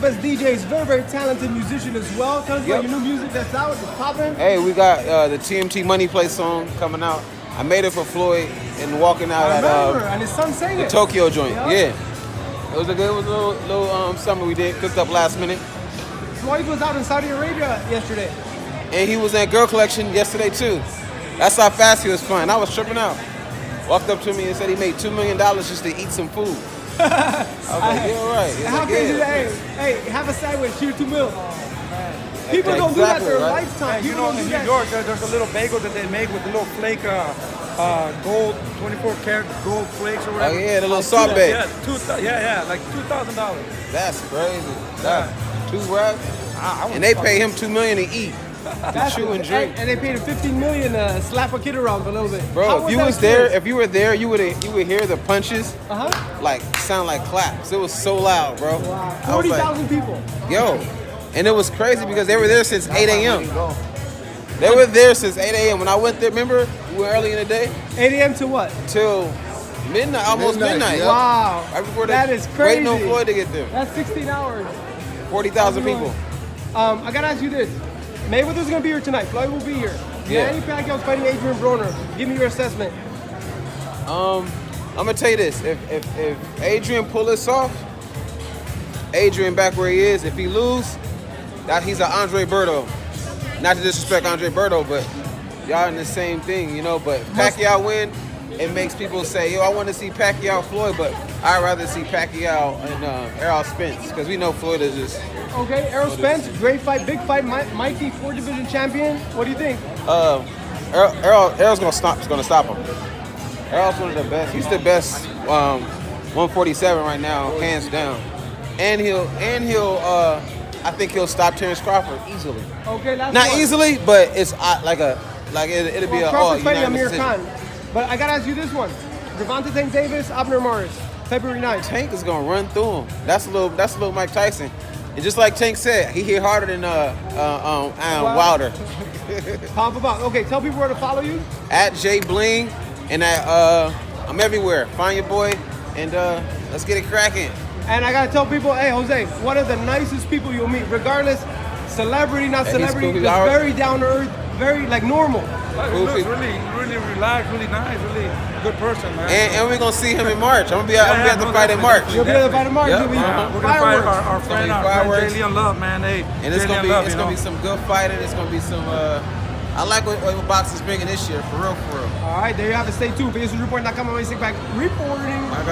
the best DJs, very, very talented musician as well. Tell us Yep. about your new music that's out, it's popping. Hey, we got uh, the TMT Money Play song coming out. I made it for Floyd and walking out I at remember, uh, and his son sang the it. Tokyo joint. Yeah. Yeah. It was a good, it was a little, little um, summer we did, cooked up last minute. Floyd was out in Saudi Arabia yesterday. And he was at Girl Collection yesterday too. That's how fast he was flying. I was tripping out. Walked up to me and said he made two million dollars just to eat some food. I was like, yeah, all right. He's How like, crazy yeah. that? Hey, hey, have a sandwich, here two mil. People don't do that Exactly, their right? lifetime. you know, in New that. York, there- there's a little bagel that they make with a little flake, uh, uh, gold, 24 karat gold flakes or whatever. Oh yeah, the little Two- sorbet. Yeah, two, yeah, yeah, like two thousand dollars. That's crazy. That two racks. I, I And they pay him two million to eat, That's chew and drink. And, and they paid him 15 million to slap a kid around for a little bit. How Bro, if you was there, if you were there, you would you would hear the punches uh-huh. like sound like claps. It was so loud, bro. Wow. I was like, 40,000 people. yo, and it was crazy because they were there since 8 a.m. They were there since 8 a.m. When I went there, remember we were early in the day 8 a.m. to what? till midnight, almost Midnight, midnight. yep. Wow. Right before that they is crazy. waiting on Floyd to get there. That's 16 hours. 40,000 people. Um, I gotta ask you this. Mayweather's gonna be here tonight. Floyd will be here. Yeah. Manny Pacquiao's fighting Adrien Broner. Give me your assessment. Um, I'm gonna tell you this: if if, if Adrien pull this off, Adrien back where he is. If he lose, that he's an Andre Berto. Not to disrespect Andre Berto, but y'all in the same thing, you know. But Pacquiao win, it makes people say, "Yo, I want to see Pacquiao Floyd," but I'd rather see Pacquiao and uh, Errol Spence because we know Floyd is just. Okay, Errol Spence, great fight, big fight. Mi- Mikey, four division champion. What do you think? Uh, Errol, Errol, Errol's gonna stop. Gonna stop him. Errol's one of the best. He's the best. Um, 147 right now, hands down. And he'll and he'll. Uh, I think he'll stop Terrence Crawford easily. Okay, Not one. easily, but it's uh, like a like it, it'll be Well, a all Crawford's fighting Amir. Khan. But I gotta ask you this one. Gervonta Tank Davis, Abner Mares, February 9th. Tank is gonna run through him. That's a little. That's a little Mike Tyson. And just like Tank said, he hit harder than uh, uh um, um. Wilder. Pop about. Okay, tell people where to follow you. At J Bling, and at uh, I'm everywhere. Find your boy, and uh, let's get it cracking. And I gotta tell people, hey Jose, one of the nicest people you'll meet, regardless, celebrity, not celebrity, cool. Just very down to earth, very like normal. Like, he looks really, really relaxed, really nice, really good person, man. And, and we're gonna see him in March. I'm gonna be, I'm gonna be at the fight in March. You'll be at the fight of March. Yep. Be Uh-huh. we're gonna fight fireworks. our, our friend, be our friend fireworks. J'Leon Love, man. Hey, And it's Jay gonna Leon be Love, it's gonna know? be some good fighting. It's gonna be some. Uh, I like what, what boxing's bringing this year, for real, for real. All right, there you have it. Stay tuned. For Jesus Report, Nakama Basic back reporting. My God.